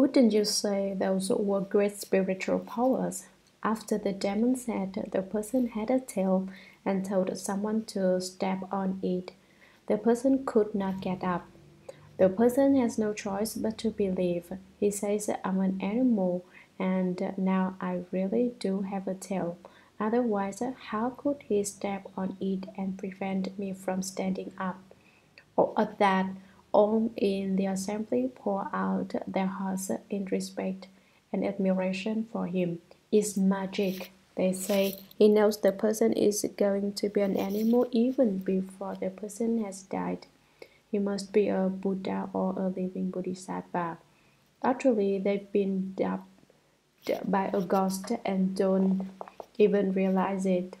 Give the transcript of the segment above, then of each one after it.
Wouldn't you say those were great spiritual powers? After the demon said the person had a tail and told someone to step on it, the person could not get up. The person has no choice but to believe. He says, I'm an animal and now I really do have a tail. Otherwise, how could he step on it and prevent me from standing up? Or at that, all in the assembly pour out their hearts in respect and admiration for him. It's magic, they say. He knows the person is going to be an animal even before the person has died. He must be a Buddha or a living Bodhisattva. Actually, they've been dubbed by a ghost and don't even realize it.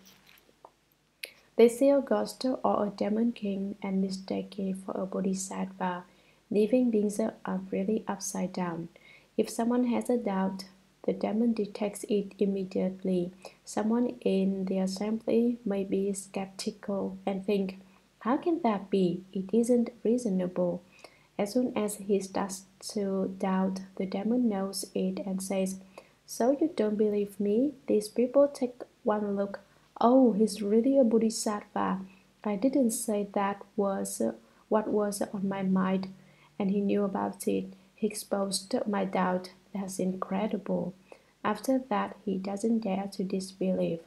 They see a ghost or a demon king and mistake it for a bodhisattva. Living beings are really upside down. If someone has a doubt, the demon detects it immediately. Someone in the assembly may be skeptical and think, How can that be? It isn't reasonable. As soon as he starts to doubt, the demon knows it and says, So you don't believe me? These people take one look Oh, he's really a bodhisattva. I didn't say that was what was on my mind, and he knew about it. He exposed my doubt. That's incredible. After that, he doesn't dare to disbelieve.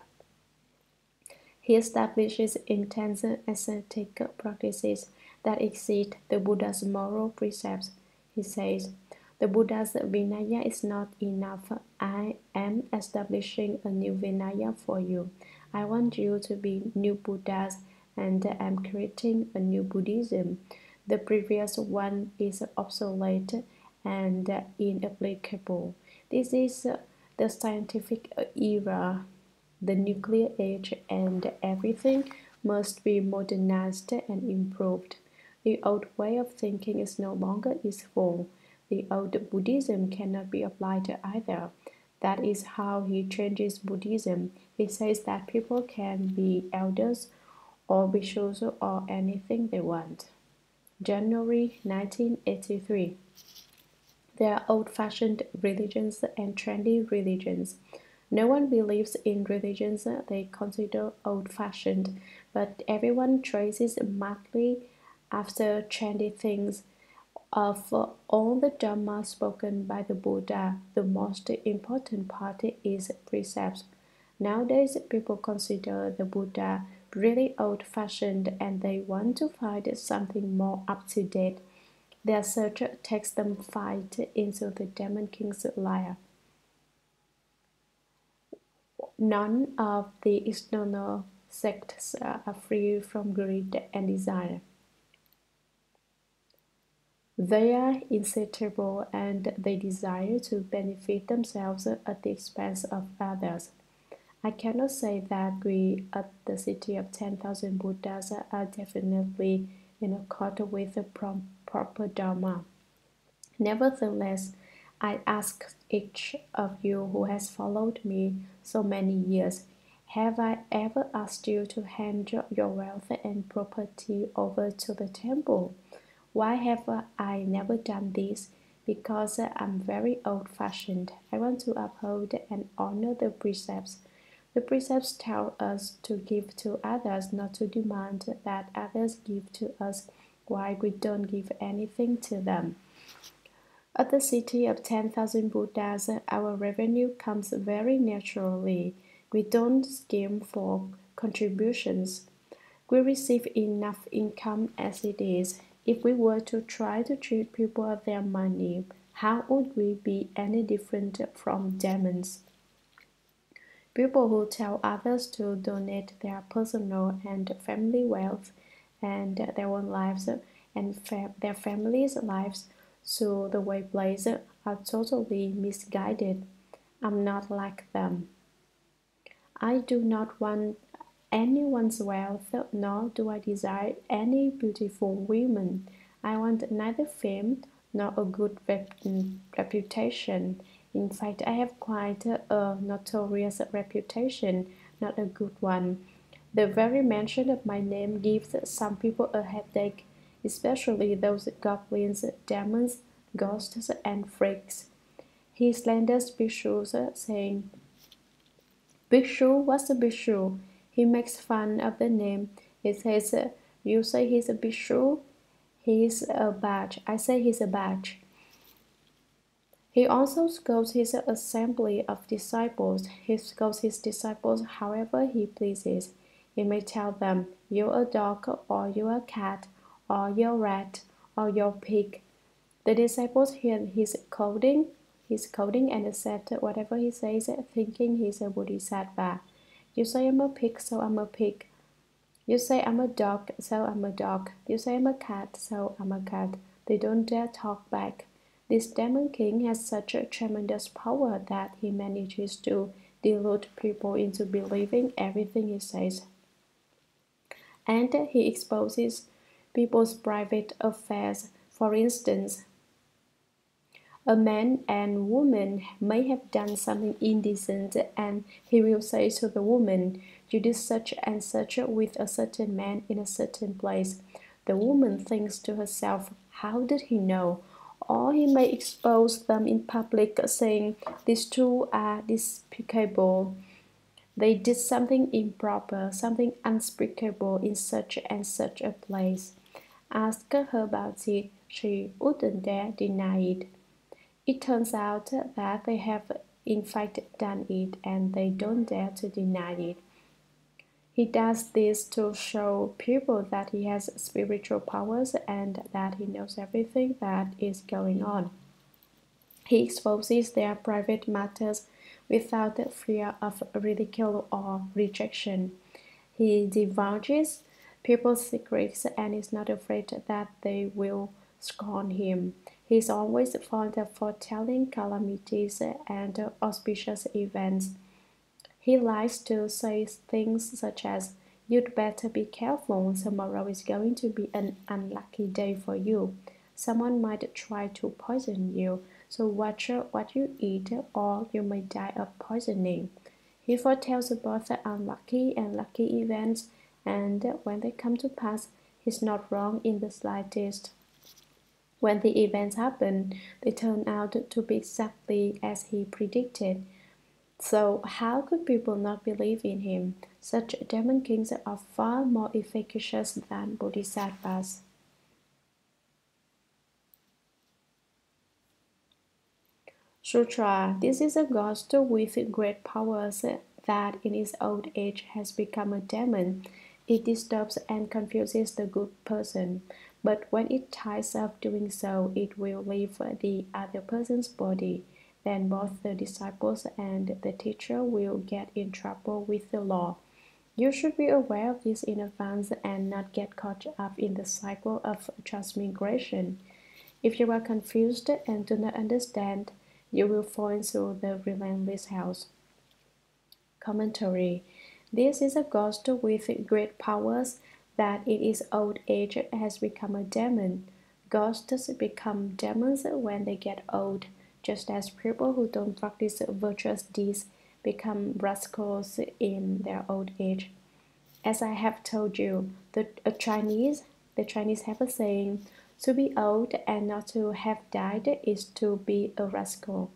He establishes intense ascetic practices that exceed the Buddha's moral precepts. He says, The Buddha's Vinaya is not enough. I am establishing a new Vinaya for you. I want you to be new Buddhas and I'm creating a new Buddhism. The previous one is obsolete and inapplicable. This is the scientific era, the nuclear age, and everything must be modernized and improved. The old way of thinking is no longer useful. The old Buddhism cannot be applied to either. That is how he changes Buddhism. He says that people can be elders or bishops or anything they want. January 1983. There are old fashioned religions and trendy religions. No one believes in religions they consider old fashioned, but everyone traces madly after trendy things Uh, of all the Dharma spoken by the Buddha, the most important part is precepts. Nowadays, people consider the Buddha really old fashioned and they want to find something more up to date. Their search takes them fight into the Demon King's lair. None of the external sects are free from greed and desire. They are insatiable and they desire to benefit themselves at the expense of others. I cannot say that we at the city of 10,000 Buddhas are definitely in accord with the proper Dharma. Nevertheless, I ask each of you who has followed me so many years have I ever asked you to hand your wealth and property over to the temple? Why have I never done this? Because I'm very old fashioned. I want to uphold and honor the precepts. The precepts tell us to give to others, not to demand that others give to us why we don't give anything to them. At the city of 10,000 Buddhas, our revenue comes very naturally. We don't scheme for contributions. We receive enough income as it is. If we were to try to treat people of their money, how would we be any different from demons? People who tell others to donate their personal and family wealth and their own lives and their families' lives to the way place are totally misguided. I'm not like them. I do not want anyone's wealth, nor do I desire any beautiful women. I want neither fame nor a good rep- reputation. In fact, I have quite a notorious reputation, not a good one. The very mention of my name gives some people a headache, especially those goblins, demons, ghosts, and freaks. He slanders Bhikshus, saying, Bhikshu, what's a Bhikshu? He makes fun of the name. He says, You say he's a Bhikshu? He's a badge. I say he's a badge. He also scolds his assembly of disciples. He scolds his disciples however he pleases. He may tell them, You're a dog, or you're a cat, or you're a rat, or you're a pig. The disciples hear his scolding, his scolding and accept whatever he says, thinking he's a bodhisattva. You say I'm a pig, so I'm a pig. You say I'm a dog, so I'm a dog. You say I'm a cat, so I'm a cat. They don't dare talk back. This demon king has such a tremendous power that he manages to delude people into believing everything he says. And he exposes people's private affairs. For instance, a man and woman may have done something indecent, and he will say to the woman, You did such and such with a certain man in a certain place. The woman thinks to herself, How did he know? or he may expose them in public, saying, These two are despicable. They did something improper, something unspeakable in such and such a place. Ask her about it, she wouldn't dare deny it. It turns out that they have in fact done it and they don't dare to deny it. He does this to show people that he has spiritual powers and that he knows everything that is going on. He exposes their private matters without fear of ridicule or rejection. He divulges people's secrets and is not afraid that they will scorn him. He is always fond of foretelling calamities and auspicious events. He likes to say things such as, You'd better be careful, tomorrow is going to be an unlucky day for you. Someone might try to poison you, so watch what you eat, or you may die of poisoning. He foretells both unlucky and lucky events, and when they come to pass, he's not wrong in the slightest. When the events happen, they turn out to be exactly as he predicted. So, how could people not believe in him? Such demon kings are far more efficacious than bodhisattvas. Sutra This is a ghost with great powers that in its old age has become a demon. It disturbs and confuses the good person, but when it tires of doing so, it will leave the other person's body then both the disciples and the teacher will get in trouble with the law. You should be aware of this in advance and not get caught up in the cycle of transmigration. If you are confused and do not understand, you will fall into the relentless house. Commentary This is a ghost with great powers that its old age has become a demon. Ghosts become demons when they get old just as people who don't practice virtuous deeds become rascals in their old age. As I have told you, the Chinese the Chinese have a saying, to be old and not to have died is to be a rascal.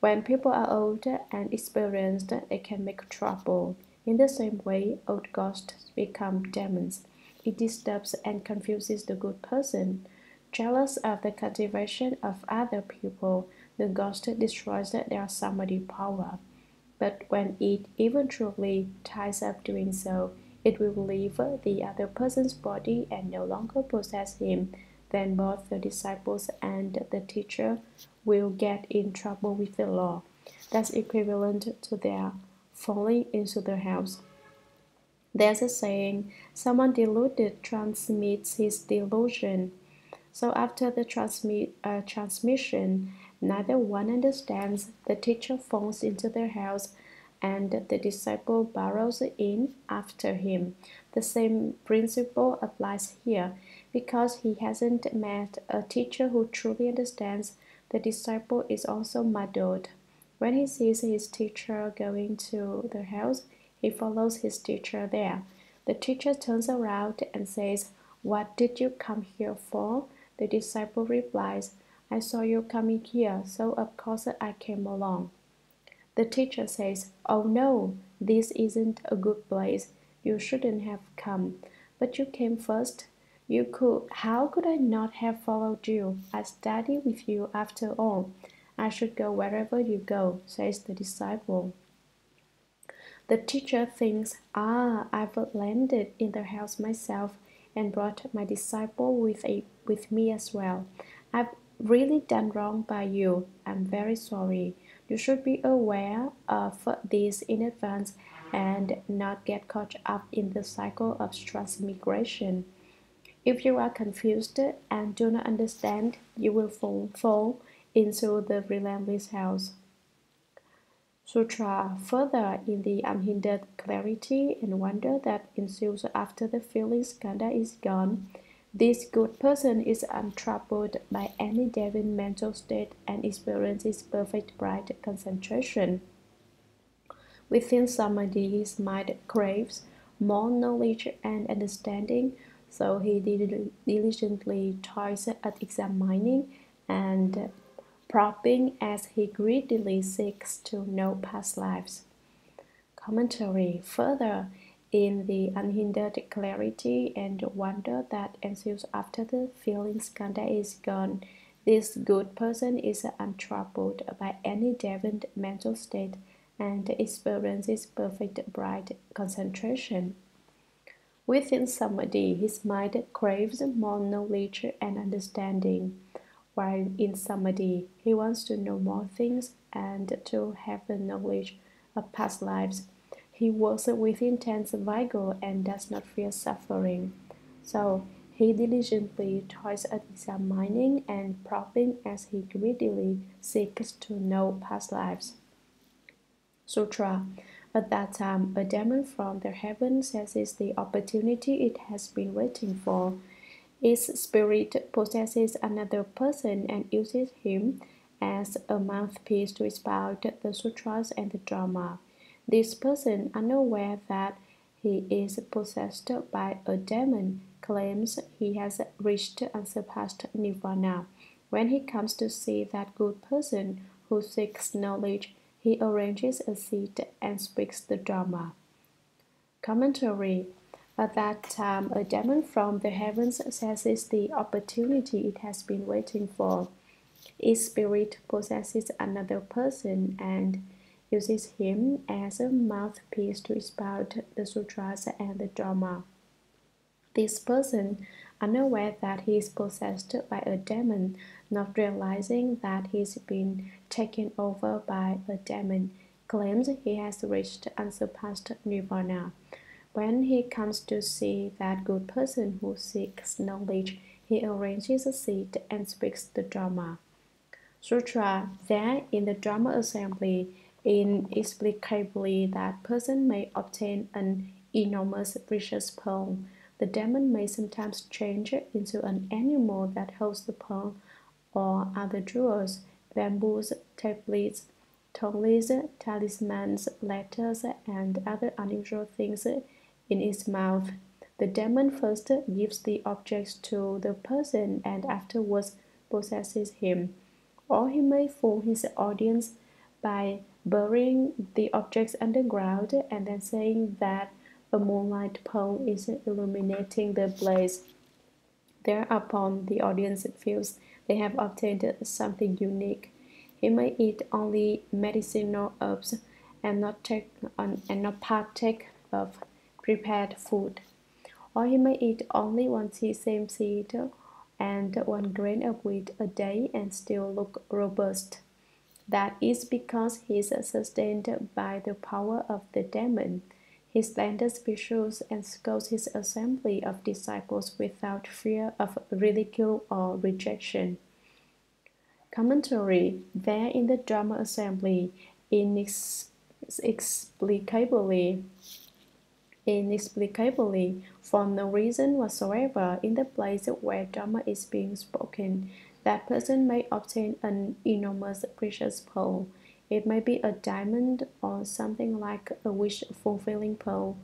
When people are old and experienced, they can make trouble. In the same way, old ghosts become demons. It disturbs and confuses the good person. Jealous of the cultivation of other people, the ghost destroys their samadhi power. But when it eventually ties up doing so, it will leave the other person's body and no longer possess him. Then both the disciples and the teacher will get in trouble with the law. That's equivalent to their falling into the house. There's a saying, someone deluded transmits his delusion. So after the transmit, uh, transmission, neither one understands. The teacher falls into their house, and the disciple burrows in after him. The same principle applies here. Because he hasn't met a teacher who truly understands, the disciple is also muddled. When he sees his teacher going to the house, he follows his teacher there. The teacher turns around and says, What did you come here for? The disciple replies, I saw you coming here, so of course I came along. The teacher says, Oh no, this isn't a good place. You shouldn't have come. But you came first. You could. How could I not have followed you? I study with you after all. I should go wherever you go, says the disciple. The teacher thinks, Ah, I've landed in the house myself and brought my disciple with, a, with me as well. I've really done wrong by you. I'm very sorry. You should be aware of this in advance and not get caught up in the cycle of transmigration. If you are confused and do not understand, you will fall, fall into the relentless house. Sutra further in the unhindered clarity and wonder that ensues after the feeling skandha is gone. This good person is untroubled by any devil mental state and experiences perfect bright concentration. Within samadhi, his mind craves more knowledge and understanding, so he diligently toils at examining and probing as he greedily seeks to know past lives. Commentary Further, in the unhindered clarity and wonder that ensues after the feeling skandha is gone, this good person is untroubled by any deviant mental state and experiences perfect bright concentration. Within samadhi, his mind craves more knowledge and understanding, while in samadhi, he wants to know more things and to have the knowledge of past lives he works with intense vigor and does not fear suffering. So he diligently toils at examining and probing as he greedily seeks to know past lives. Sutra. At that time, a demon from the heaven seizes the opportunity it has been waiting for. Its spirit possesses another person and uses him as a mouthpiece to expound the sutras and the Dharma. This person, unaware that he is possessed by a demon, claims he has reached unsurpassed nirvana. When he comes to see that good person who seeks knowledge, he arranges a seat and speaks the Dharma. Commentary that time, a demon from the heavens seizes the opportunity it has been waiting for. Its spirit possesses another person and uses him as a mouthpiece to expound the sutras and the Dharma. This person, unaware that he is possessed by a demon, not realizing that he's been taken over by a demon, claims he has reached unsurpassed nirvana. When he comes to see that good person who seeks knowledge, he arranges a seat and speaks the Dharma. Sutra, there in the Dharma assembly, inexplicably that person may obtain an enormous precious pearl. The demon may sometimes change it into an animal that holds the pearl or other jewels, bamboos, tablets, tongues, talismans, letters, and other unusual things in its mouth. The demon first gives the objects to the person and afterwards possesses him. Or he may fool his audience by burying the objects underground and then saying that a moonlight pearl is illuminating the blaze. Thereupon, the audience feels they have obtained something unique. He may eat only medicinal herbs and not take and not partake of prepared food. Or he may eat only one sesame seed and one grain of wheat a day and still look robust. That is because he is sustained by the power of the demon. He slanders Bhikshus and scolds his assembly of disciples without fear of ridicule or rejection. Commentary There in the Dharma assembly, inexplicably, inexplicably, for no reason whatsoever, in the place where Dharma is being spoken, that person may obtain an enormous precious pearl. It may be a diamond or something like a wish fulfilling pearl.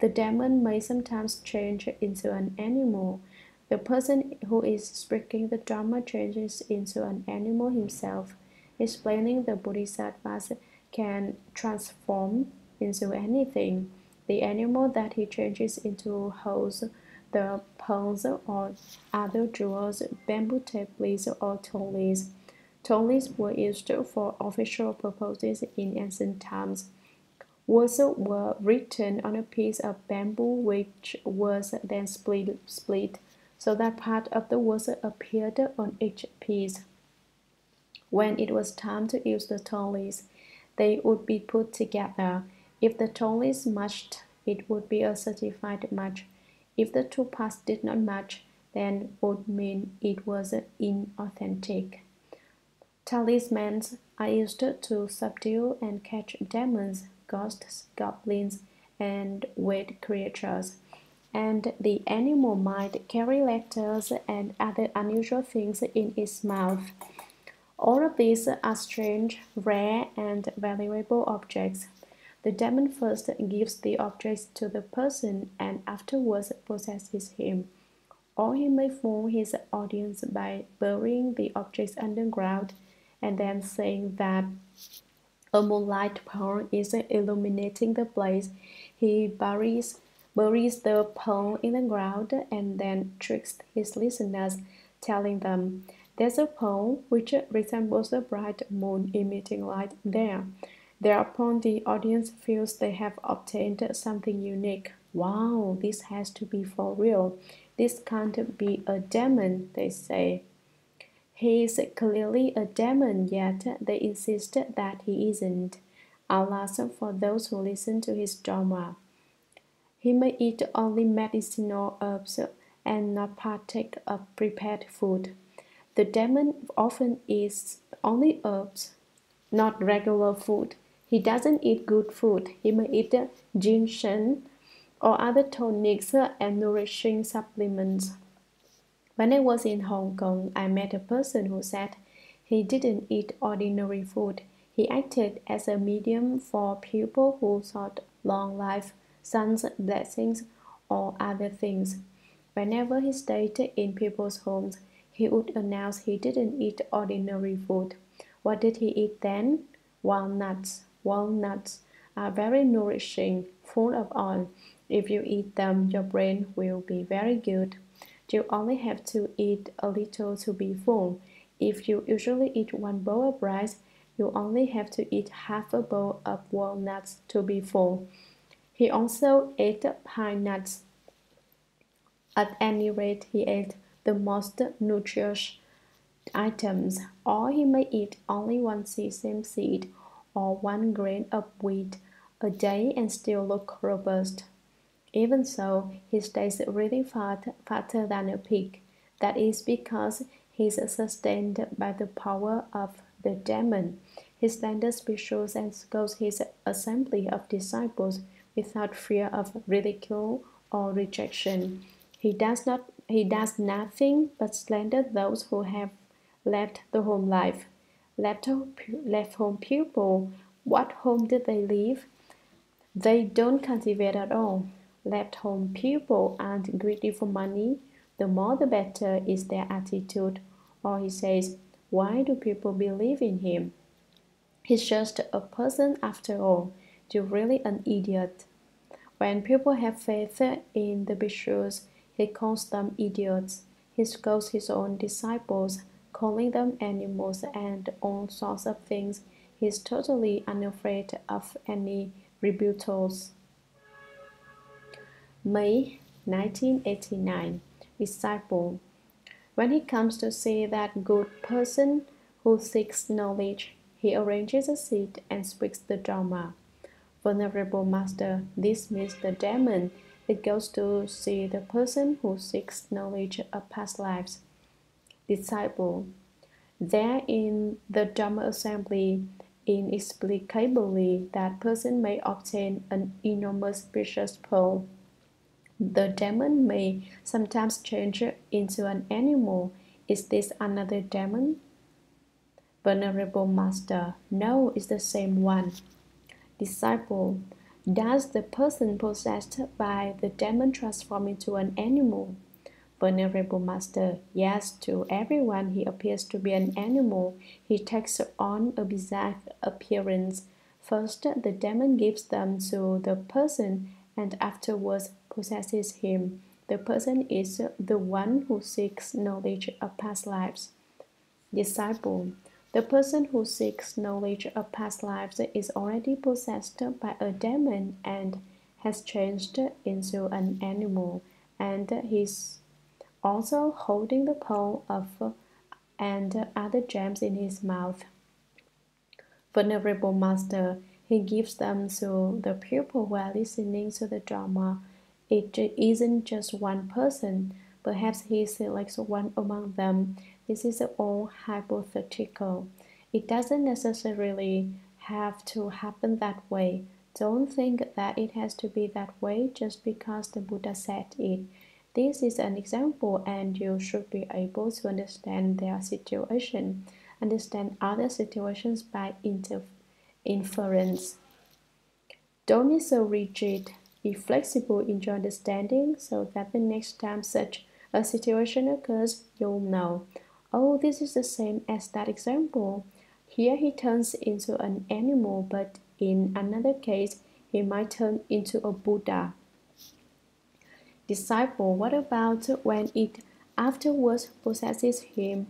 The demon may sometimes change into an animal. The person who is speaking the Dharma changes into an animal himself. Explaining the Bodhisattva's can transform into anything. The animal that he changes into holds the pearls or other jewels, bamboo tablets or tongs. Tongs were used for official purposes in ancient times. Words were written on a piece of bamboo which was then split, split so that part of the words appeared on each piece. When it was time to use the tongs, they would be put together. If the tongs matched, it would be a certified match. If the two parts did not match, then would mean it was inauthentic. Talismans are used to subdue and catch demons, ghosts, goblins, and weird creatures. And the animal might carry letters and other unusual things in its mouth. All of these are strange, rare, and valuable objects. The demon first gives the objects to the person and afterwards possesses him. Or he may fool his audience by burying the objects underground and then saying that a moonlight pearl is illuminating the place. He buries, buries the pearl in the ground and then tricks his listeners, telling them, There's a pearl which resembles the bright moon emitting light there. Thereupon, the audience feels they have obtained something unique. Wow, this has to be for real. This can't be a demon, they say. He is clearly a demon, yet they insist that he isn't. Alas for those who listen to his Dharma. He may eat only medicinal herbs and not partake of prepared food. The demon often eats only herbs, not regular food. He doesn't eat good food. He may eat ginseng or other tonics and nourishing supplements. When I was in Hong Kong, I met a person who said he didn't eat ordinary food. He acted as a medium for people who sought long life, sons, blessings, or other things. Whenever he stayed in people's homes, he would announce he didn't eat ordinary food. What did he eat then? Walnuts. Walnuts are very nourishing, full of oil. If you eat them, your brain will be very good. You only have to eat a little to be full. If you usually eat one bowl of rice, you only have to eat half a bowl of walnuts to be full. He also ate pine nuts. At any rate, he ate the most nutritious items, or he may eat only one sesame seed or one grain of wheat a day and still look robust. Even so, he stays really fat, fatter than a pig. That is because he is sustained by the power of the demon. He stands Bhikshus and scolds his assembly of disciples without fear of ridicule or rejection. He does not he does nothing but slander those who have left the home life. Left home, left home pupil, what home did they leave? They don't cultivate at all. Left home pupil aren't greedy for money. The more the better is their attitude. Or he says, Why do people believe in him? He's just a person after all. You're really an idiot. When people have faith in the bishops, he calls them idiots. He scolds his own disciples, calling them animals and all sorts of things. He's totally unafraid of any rebuttals. May 1989 Disciple When he comes to see that good person who seeks knowledge, he arranges a seat and speaks the Dharma. Venerable Master, this means the demon. It goes to see the person who seeks knowledge of past lives. Disciple There in the Dharma assembly, inexplicably, that person may obtain an enormous precious pearl the demon may sometimes change into an animal. Is this another demon? Venerable Master, no, it's the same one. Disciple, does the person possessed by the demon transform into an animal? Venerable Master, yes, to everyone he appears to be an animal. He takes on a bizarre appearance. First, the demon gives them to the person and afterwards possesses him. The person is the one who seeks knowledge of past lives. Disciple, the person who seeks knowledge of past lives is already possessed by a demon and has changed into an animal, and he's also holding the pole of and other gems in his mouth. Venerable Master, he gives them to the pupil while listening to the Dharma. It isn't just one person. Perhaps he selects one among them. This is all hypothetical. It doesn't necessarily have to happen that way. Don't think that it has to be that way just because the Buddha said it. This is an example, and you should be able to understand their situation, understand other situations by inference. Don't be so rigid. Be flexible in your understanding so that the next time such a situation occurs, you'll know, oh, this is the same as that example. Here he turns into an animal, but in another case, he might turn into a Buddha. Disciple, what about when it afterwards possesses him?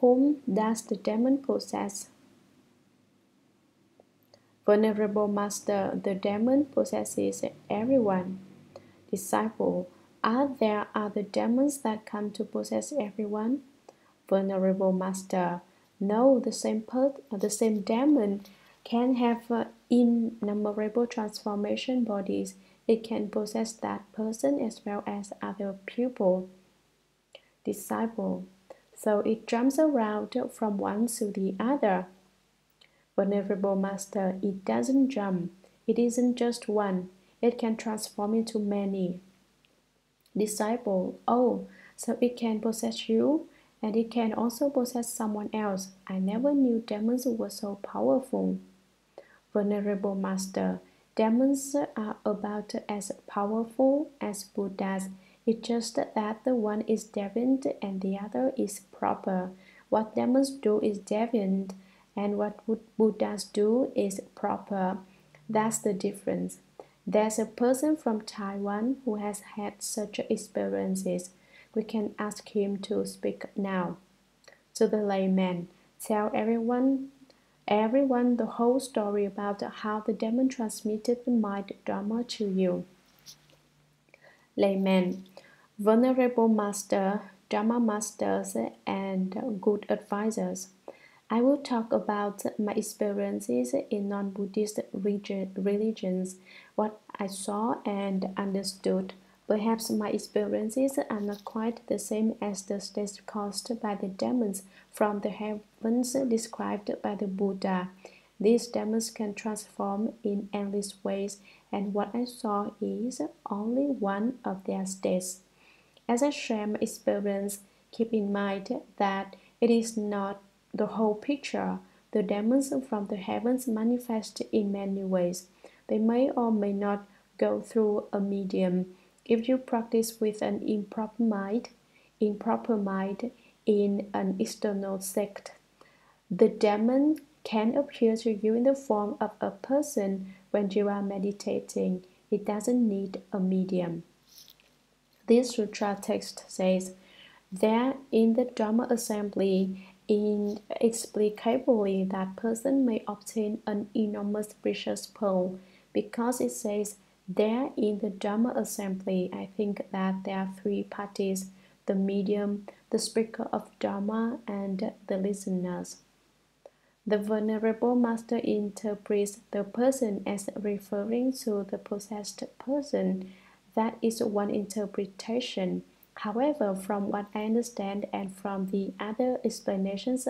Whom does the demon possess? Venerable Master, the demon possesses everyone. Disciple, are there other demons that come to possess everyone? Venerable Master, no, the same per- the same demon can have uh, innumerable transformation bodies. It can possess that person as well as other pupil, disciple. So it jumps around from one to the other. Venerable Master, it doesn't jump. It isn't just one. It can transform into many. Disciple, oh, so it can possess you and it can also possess someone else. I never knew demons were so powerful. Venerable Master, demons are about as powerful as Buddhas. It's just that the one is deviant and the other is proper. What demons do is deviant, and what Buddhas do is proper. That's the difference. There's a person from Taiwan who has had such experiences. We can ask him to speak now. To the layman, tell everyone everyone the whole story about how the demon transmitted the mind Dharma to you. Layman, Venerable Master, Dharma Masters, and good advisors. I will talk about my experiences in non Buddhist religions, what I saw and understood Perhaps my experiences are not quite the same as the states caused by the demons from the heavens described by the Buddha. These demons can transform in endless ways, and what I saw is only one of their states. As I share my experience, keep in mind that it is not the whole picture. The demons from the heavens manifest in many ways. They may or may not go through a medium if you practice with an improper mind, improper mind in an external sect, the demon can appear to you in the form of a person when you are meditating. It doesn't need a medium. This sutra text says, There in the Dharma assembly, inexplicably that person may obtain an enormous precious pearl because it says there in the Dharma assembly, I think that there are three parties the medium, the speaker of Dharma, and the listeners. The Venerable Master interprets the person as referring to the possessed person. That is one interpretation. However, from what I understand and from the other explanations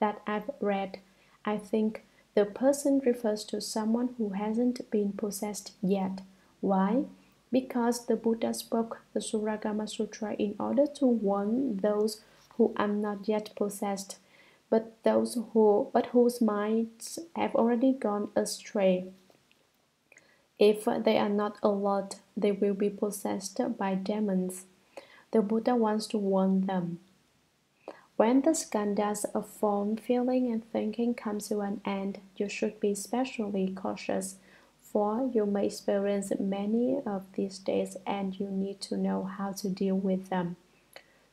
that I've read, I think the person refers to someone who hasn't been possessed yet. Why? Because the Buddha spoke the Shurangama Sutra in order to warn those who are not yet possessed, but those who but whose minds have already gone astray. If they are not alert, they will be possessed by demons. the Buddha wants to warn them. When the skandhas of form, feeling, and thinking come to an end, you should be especially cautious, for you may experience many of these days and you need to know how to deal with them.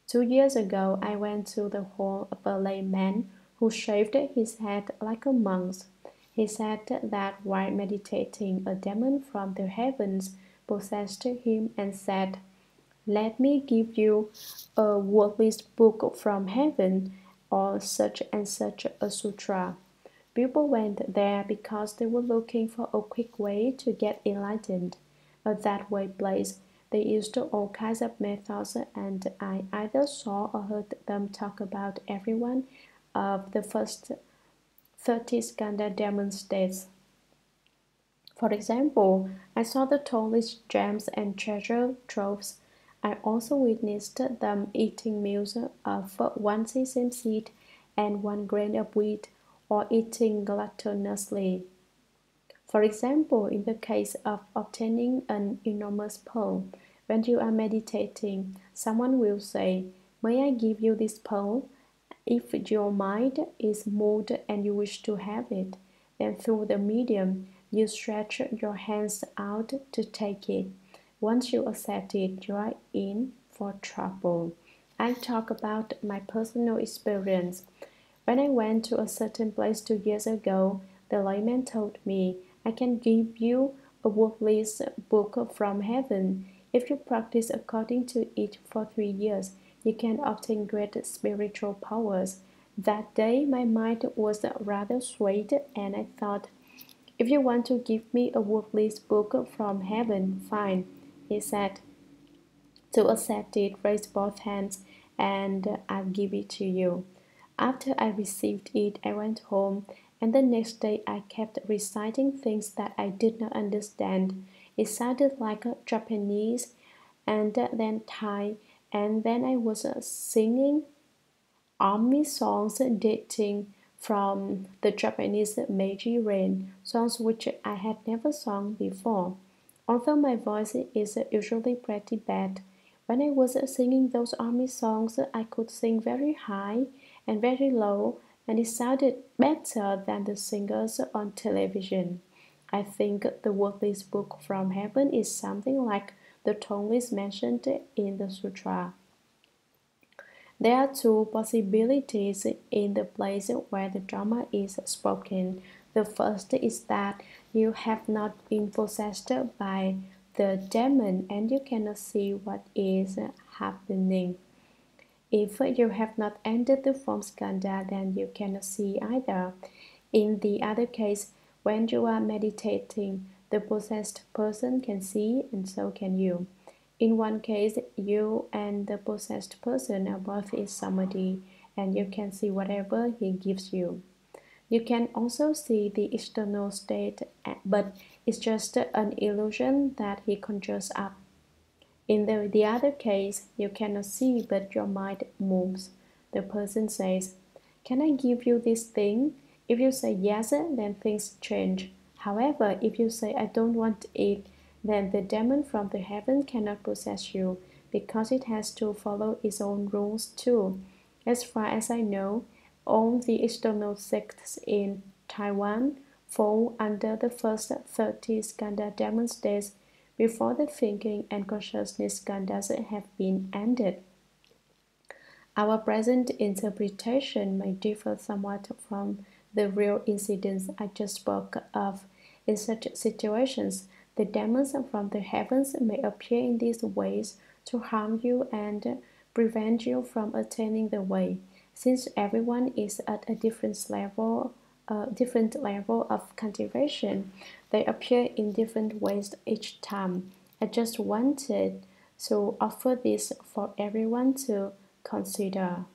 Two years ago, I went to the hall of a layman who shaved his head like a monk's. He said that while meditating, a demon from the heavens possessed him and said, Let me give you a worthless book from heaven, or such and such a sutra. People went there because they were looking for a quick way to get enlightened. At that way place, they used all kinds of methods, and I either saw or heard them talk about everyone of the first 30 Skandha demon states. For example, I saw the tallest gems and treasure troves. I also witnessed them eating meals of one sesame seed and one grain of wheat, or eating gluttonously. For example, in the case of obtaining an enormous pearl, when you are meditating, someone will say, May I give you this pearl? If your mind is moved and you wish to have it, then through the medium, you stretch your hands out to take it. Once you accept it, you are in for trouble. I talk about my personal experience. When I went to a certain place two years ago, the layman told me, I can give you a worthless book from heaven if you practice according to it for three years, you can obtain great spiritual powers. That day, my mind was rather swayed, and I thought, if you want to give me a worthless book from heaven, fine, he said. To accept it, raise both hands, and I'll give it to you. After I received it, I went home, and the next day I kept reciting things that I did not understand. It sounded like Japanese and then Thai, and then I was singing army songs dating from the Japanese Meiji Reign, songs which I had never sung before. Although my voice is usually pretty bad, when I was singing those army songs, I could sing very high and very low, and it sounded better than the singers on television. I think the worthless book from heaven is something like the toneless mentioned in the sutra. There are two possibilities in the place where the Dharma is spoken. The first is that you have not been possessed by the demon and you cannot see what is happening. If you have not entered the form skandha, then you cannot see either. In the other case, when you are meditating, the possessed person can see, and so can you. In one case, you and the possessed person are both in samadhi, and you can see whatever he gives you. You can also see the external state, eh, but it's just an illusion that he conjures up. In the, the other case, you cannot see, but your mind moves. The person says, Can I give you this thing? If you say yes, eh, then things change. However, if you say I don't want it, then the demon from the heaven cannot possess you because it has to follow its own rules too. As far as I know, all the external sects in Taiwan fall under the first 30 skandha demon states before the thinking and consciousness skandhas have been ended. Our present interpretation may differ somewhat from the real incidents I just spoke of. In such situations, the demons from the heavens may appear in these ways to harm you and prevent you from attaining the way. Since everyone is at a different level, uh, different level of cultivation, they appear in different ways each time. I just wanted to offer this for everyone to consider.